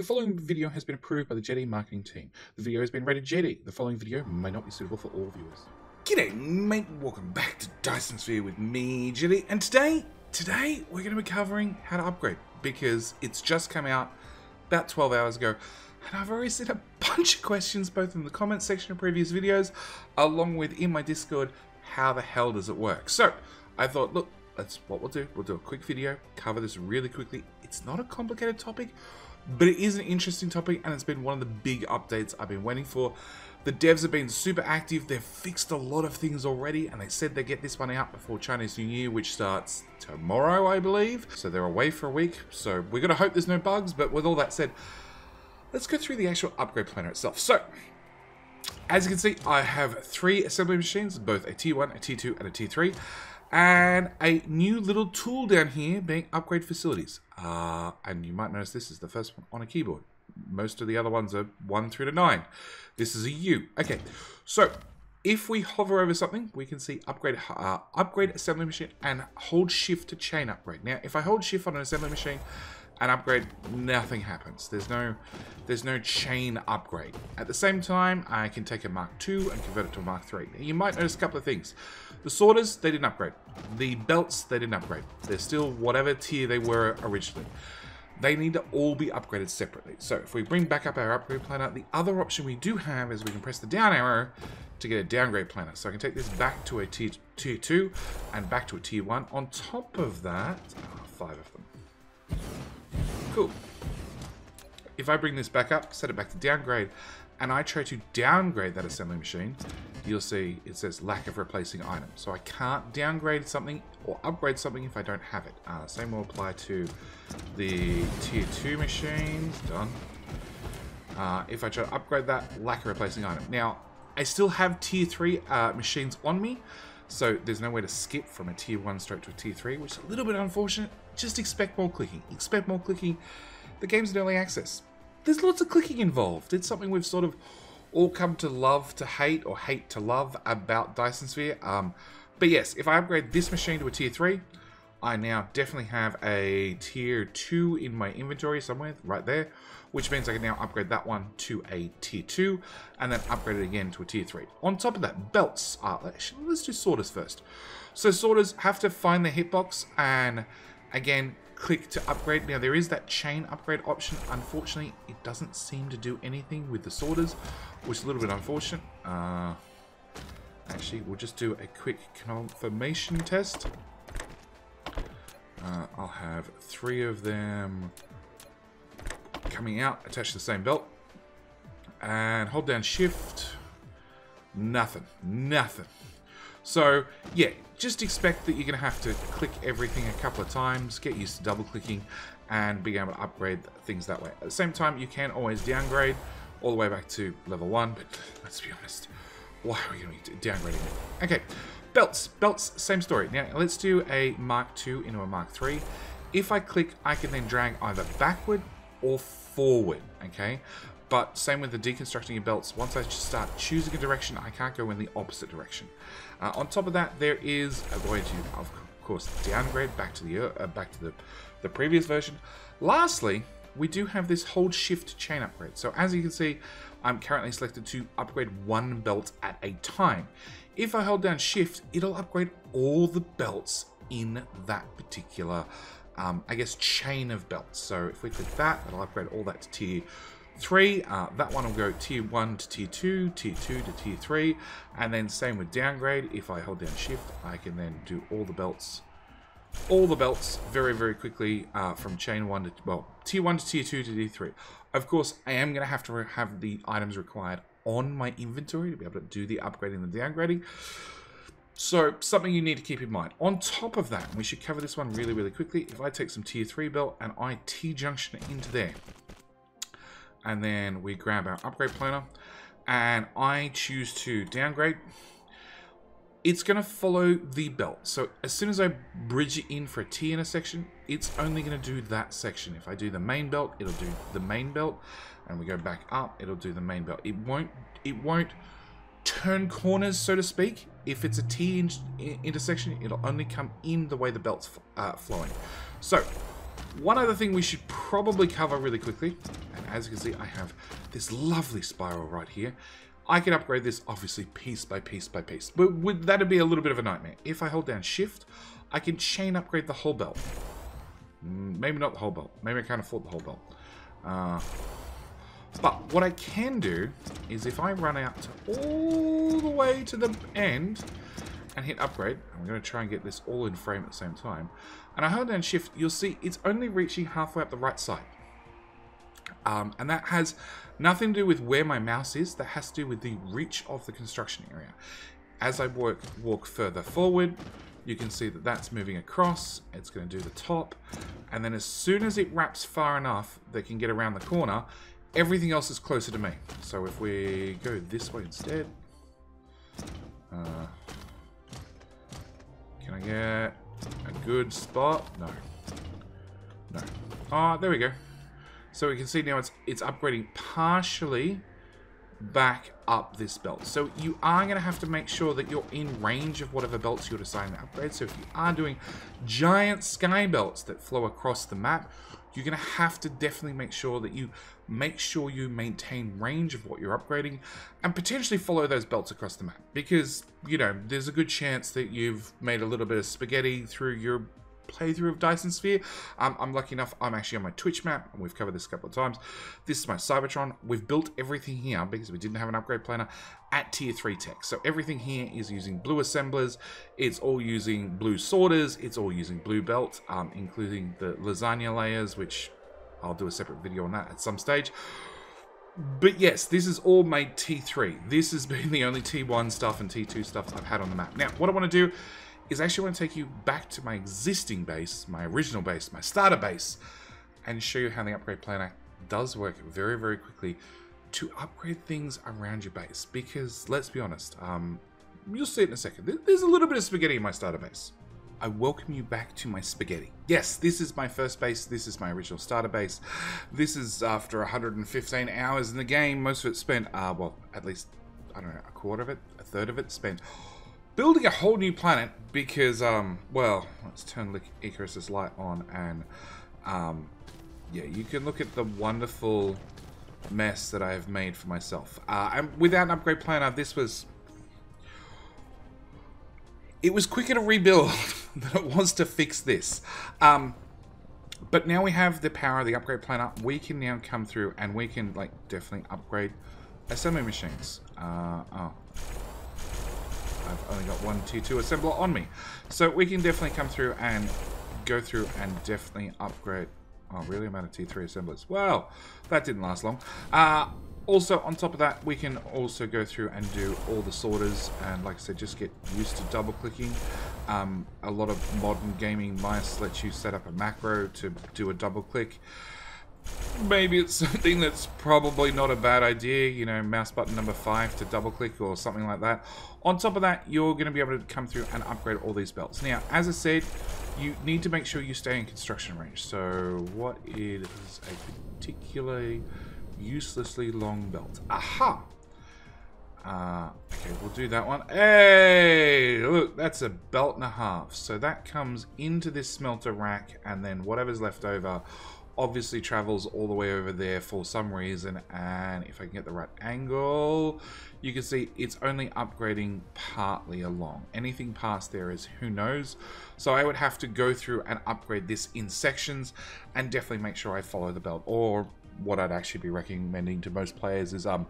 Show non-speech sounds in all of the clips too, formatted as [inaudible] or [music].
The following video has been approved by the JD marketing team. The video has been rated JD. The following video may not be suitable for all viewers. G'day mate, welcome back to Dyson Sphere with me, JD, and today, today we're going to be covering how to upgrade because it's just come out about 12 hours ago and I've already seen a bunch of questions both in the comments section of previous videos along with in my Discord, how the hell does it work? So, I thought, look, that's what we'll do. We'll do a quick video, cover this really quickly. It's not a complicated topic, but it is an interesting topic and it's been one of the big updates I've been waiting for. The devs have been super active, they've fixed a lot of things already and they said they get this one out before Chinese New Year which starts tomorrow I believe. So they're away for a week, so we're to hope there's no bugs, but with all that said, let's go through the actual upgrade planner itself. So, as you can see, I have three assembly machines, both a T1, a T2, and a T3 and a new little tool down here being upgrade facilities. Uh, and you might notice this is the first one on a keyboard. Most of the other ones are 1 through to 9. This is a U. Okay, so if we hover over something, we can see upgrade uh, upgrade assembly machine and hold shift to chain upgrade. Now, if I hold shift on an assembly machine, and upgrade, nothing happens. There's no there's no chain upgrade. At the same time, I can take a Mark II and convert it to a Mark III. You might notice a couple of things. The sorters, they didn't upgrade. The belts, they didn't upgrade. They're still whatever tier they were originally. They need to all be upgraded separately. So if we bring back up our upgrade planner, the other option we do have is we can press the down arrow to get a downgrade planner. So I can take this back to a tier, tier 2 and back to a tier 1. On top of that, five of them. Cool. If I bring this back up, set it back to downgrade, and I try to downgrade that assembly machine, you'll see it says lack of replacing item. So I can't downgrade something or upgrade something if I don't have it. Uh, same will apply to the tier 2 machines. Done. Uh, if I try to upgrade that, lack of replacing item. Now, I still have tier 3 uh, machines on me, so there's no way to skip from a tier 1 straight to a tier 3, which is a little bit unfortunate. Just expect more clicking. Expect more clicking. The game's in early access. There's lots of clicking involved. It's something we've sort of all come to love to hate or hate to love about Dyson Sphere. Um, but yes, if I upgrade this machine to a tier 3, I now definitely have a tier 2 in my inventory somewhere, right there, which means I can now upgrade that one to a tier 2, and then upgrade it again to a tier 3. On top of that, belts. Uh, let's do sorters first. So sorters have to find the hitbox, and again, click to upgrade. Now, there is that chain upgrade option. Unfortunately, it doesn't seem to do anything with the sorters, which is a little bit unfortunate. Uh, actually, we'll just do a quick confirmation test. Uh, I'll have three of them coming out, attached to the same belt. And hold down shift. Nothing. Nothing. So, yeah, just expect that you're going to have to click everything a couple of times, get used to double clicking, and being able to upgrade things that way. At the same time, you can always downgrade all the way back to level 1, but [laughs] let's be honest, why are we going to be downgrading it? Okay, belts. Belts, same story. Now, let's do a Mark II into a Mark III. If I click, I can then drag either backward or forward, okay? But same with the deconstructing your belts. Once I start choosing a direction, I can't go in the opposite direction. Uh, on top of that, there is a way to, of course, downgrade back to the uh, back to the, the previous version. Lastly, we do have this hold shift chain upgrade. So as you can see, I'm currently selected to upgrade one belt at a time. If I hold down shift, it'll upgrade all the belts in that particular, um, I guess, chain of belts. So if we click that, it'll upgrade all that to tier 3. Uh, that one will go tier 1 to tier 2, tier 2 to tier 3, and then same with downgrade. If I hold down shift, I can then do all the belts all the belts very, very quickly uh, from chain 1 to, well, tier 1 to tier 2 to tier 3. Of course, I am going to have to have the items required on my inventory to be able to do the upgrading and the downgrading. So, something you need to keep in mind. On top of that, we should cover this one really, really quickly. If I take some tier 3 belt and I T-junction into there, and then we grab our upgrade planner and I choose to downgrade. It's going to follow the belt. So as soon as I bridge it in for a T intersection it's only going to do that section. If I do the main belt it'll do the main belt. And we go back up it'll do the main belt. It won't it won't turn corners so to speak. If it's a T in intersection it'll only come in the way the belt's uh, flowing. So one other thing we should probably cover really quickly, as you can see, I have this lovely spiral right here. I can upgrade this, obviously, piece by piece by piece. But would, that'd be a little bit of a nightmare. If I hold down Shift, I can chain upgrade the whole belt. Mm, maybe not the whole belt. Maybe I can't afford the whole belt. Uh, but what I can do is if I run out all the way to the end and hit upgrade, I'm going to try and get this all in frame at the same time, and I hold down shift, you'll see it's only reaching halfway up the right side. Um, and that has nothing to do with where my mouse is, that has to do with the reach of the construction area. As I work, walk further forward, you can see that that's moving across, it's going to do the top, and then as soon as it wraps far enough they can get around the corner, everything else is closer to me. So if we go this way instead, uh, can I get a good spot? No. No. Ah, oh, there we go. So we can see now it's it's upgrading partially back up this belt. So you are going to have to make sure that you're in range of whatever belts you're deciding to upgrade. So if you are doing giant sky belts that flow across the map, you're going to have to definitely make sure that you make sure you maintain range of what you're upgrading and potentially follow those belts across the map because you know there's a good chance that you've made a little bit of spaghetti through your playthrough of Dyson Sphere. Um, I'm lucky enough, I'm actually on my Twitch map, and we've covered this a couple of times. This is my Cybertron. We've built everything here, because we didn't have an upgrade planner, at tier 3 tech. So everything here is using blue assemblers, it's all using blue sorters, it's all using blue belt, um, including the lasagna layers, which I'll do a separate video on that at some stage. But yes, this is all made T3. This has been the only T1 stuff and T2 stuff I've had on the map. Now, what I want to do is actually want to take you back to my existing base, my original base, my starter base, and show you how the upgrade planner does work very, very quickly to upgrade things around your base. Because let's be honest, um, you'll see it in a second. There's a little bit of spaghetti in my starter base. I welcome you back to my spaghetti. Yes, this is my first base. This is my original starter base. This is after 115 hours in the game. Most of it spent, uh, well, at least, I don't know, a quarter of it, a third of it spent building a whole new planet because, um, well, let's turn Icarus's light on and, um, yeah, you can look at the wonderful mess that I have made for myself. Uh, and without an upgrade planner, this was... It was quicker to rebuild [laughs] than it was to fix this. Um, but now we have the power of the upgrade planner. We can now come through and we can, like, definitely upgrade assembly machines. Uh, oh. I've only got one T2 assembler on me. So we can definitely come through and go through and definitely upgrade. Oh, really? I'm out of T3 assemblers. Well, that didn't last long. Uh, also, on top of that, we can also go through and do all the sorters. And like I said, just get used to double clicking. Um, a lot of modern gaming mice let you set up a macro to do a double click maybe it's [laughs] something that's probably not a bad idea, you know, mouse button number 5 to double click or something like that. On top of that, you're going to be able to come through and upgrade all these belts. Now, as I said, you need to make sure you stay in construction range. So, what is a particularly uselessly long belt? Aha! Uh, okay, we'll do that one. Hey, look, that's a belt and a half. So that comes into this smelter rack, and then whatever's left over obviously travels all the way over there for some reason and if I can get the right angle you can see it's only upgrading partly along. Anything past there is who knows. So I would have to go through and upgrade this in sections and definitely make sure I follow the belt. Or what I'd actually be recommending to most players is um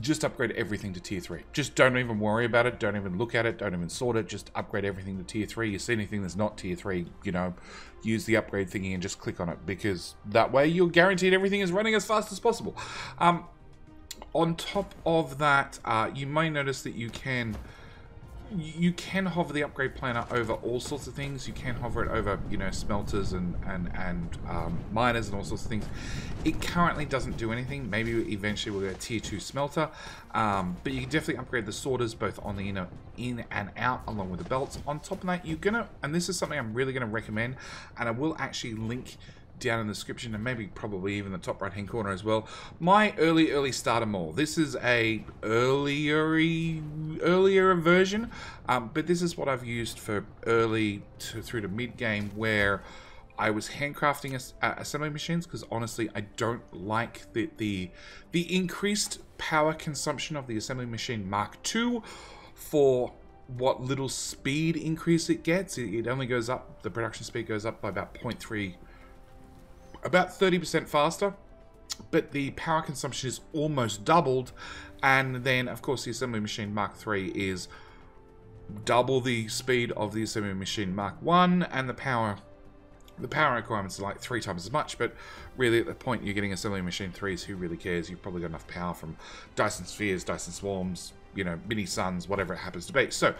just upgrade everything to tier 3. Just don't even worry about it. Don't even look at it. Don't even sort it. Just upgrade everything to tier 3. You see anything that's not tier 3, you know, use the upgrade thingy and just click on it because that way you're guaranteed everything is running as fast as possible. Um, on top of that, uh, you may notice that you can you can hover the upgrade planner over all sorts of things. You can hover it over, you know, smelters and and and um, miners and all sorts of things. It currently doesn't do anything. Maybe eventually we'll get a tier two smelter, um, but you can definitely upgrade the sorters both on the inner in and out along with the belts. On top of that, you're gonna, and this is something I'm really gonna recommend, and I will actually link down in the description and maybe probably even the top right hand corner as well my early early starter mall this is a earlier earlier version um, but this is what I've used for early to, through to mid game where I was handcrafting uh, assembly machines because honestly, I don't like the, the the increased power consumption of the assembly machine Mark II for what little speed increase it gets. It, it only goes up, the production speed goes up by about 0.3, about 30% faster but the power consumption is almost doubled. And then, of course, the assembly machine Mark III is double the speed of the assembly machine Mark I, and the power the power requirements are like three times as much, but really at the point you're getting assembly machine 3s, who really cares? You've probably got enough power from Dyson Spheres, Dyson Swarms, you know, mini suns, whatever it happens to be. So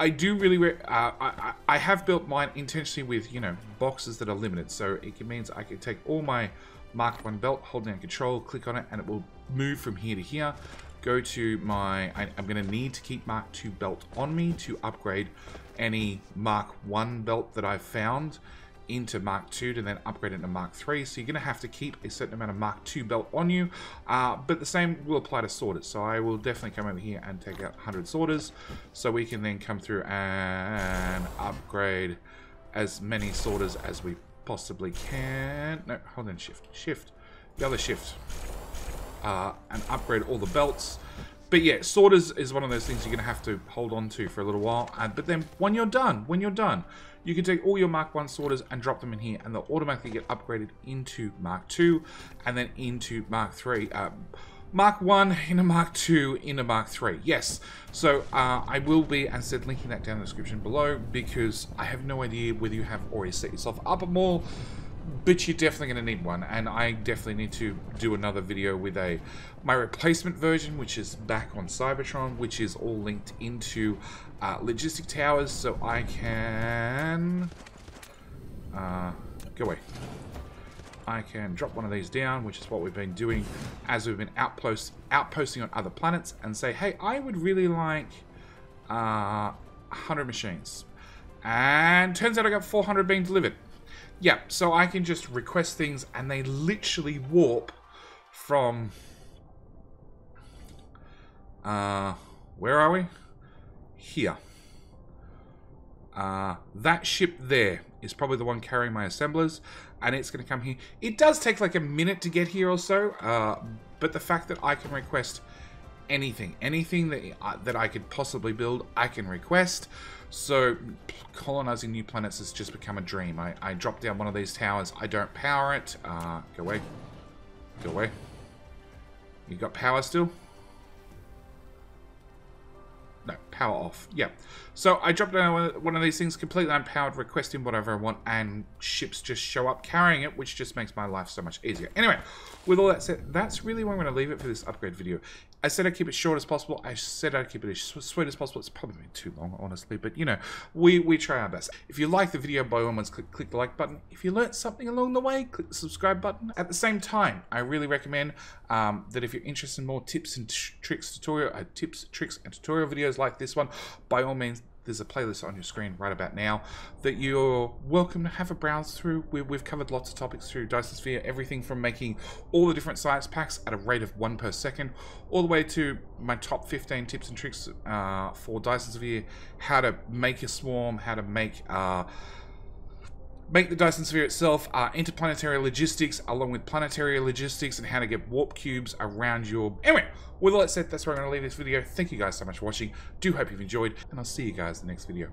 I do really, uh, I, I have built mine intentionally with, you know, boxes that are limited. So it means I can take all my Mark 1 belt, hold down control, click on it, and it will move from here to here. Go to my, I, am going to need to keep Mark 2 belt on me to upgrade any Mark 1 belt that I've found into Mark 2 to then upgrade it to Mark 3. So you're going to have to keep a certain amount of Mark 2 belt on you. Uh, but the same will apply to sorters. So I will definitely come over here and take out 100 sorters. So we can then come through and upgrade as many sorters as we possibly can. No, hold on, shift. Shift. The other shift. Uh, and upgrade all the belts. But yeah, sorters is one of those things you're going to have to hold on to for a little while. But then when you're done, when you're done, you can take all your Mark 1 sorters and drop them in here and they'll automatically get upgraded into Mark 2 and then into Mark 3. Um, Mark 1 in a Mark 2 in a Mark 3. Yes, so uh, I will be, and said, linking that down in the description below because I have no idea whether you have already set yourself up a mall, but you're definitely going to need one, and I definitely need to do another video with a my replacement version, which is back on Cybertron, which is all linked into uh, logistic towers, so I can... Uh, go away. I can drop one of these down, which is what we've been doing as we've been outpost, outposting on other planets, and say, hey, I would really like uh, 100 machines. And turns out I got 400 being delivered. Yeah, so I can just request things, and they literally warp from... Uh, where are we? Here. Uh, that ship there is probably the one carrying my assemblers, and it's going to come here. It does take like a minute to get here or so, uh, but the fact that I can request anything, anything that, uh, that I could possibly build, I can request. So colonizing new planets has just become a dream. I, I drop down one of these towers, I don't power it. Uh, go away. Go away. You got power still? No, power off. Yeah. So I dropped down one of these things completely unpowered, requesting whatever I want, and ships just show up carrying it, which just makes my life so much easier. Anyway, with all that said, that's really where I'm going to leave it for this upgrade video. I said I'd keep it short as possible. I said I'd keep it as sweet as possible. It's probably been too long, honestly, but you know, we, we try our best. If you like the video, by all means, click, click the like button. If you learned something along the way, click the subscribe button. At the same time, I really recommend um, that if you're interested in more tips and tricks, tutorial, uh, tips, tricks, and tutorial videos like this one, by all means, there's a playlist on your screen right about now that you're welcome to have a browse through. We, have covered lots of topics through Dyson Sphere, everything from making all the different science packs at a rate of one per second, all the way to my top 15 tips and tricks uh, for Dyson Sphere, how to make a swarm, how to make... Uh, make the Dyson Sphere itself, uh, interplanetary logistics, along with planetary logistics and how to get warp cubes around your... Anyway, with all that said, that's where I'm going to leave this video. Thank you guys so much for watching. Do hope you've enjoyed, and I'll see you guys in the next video.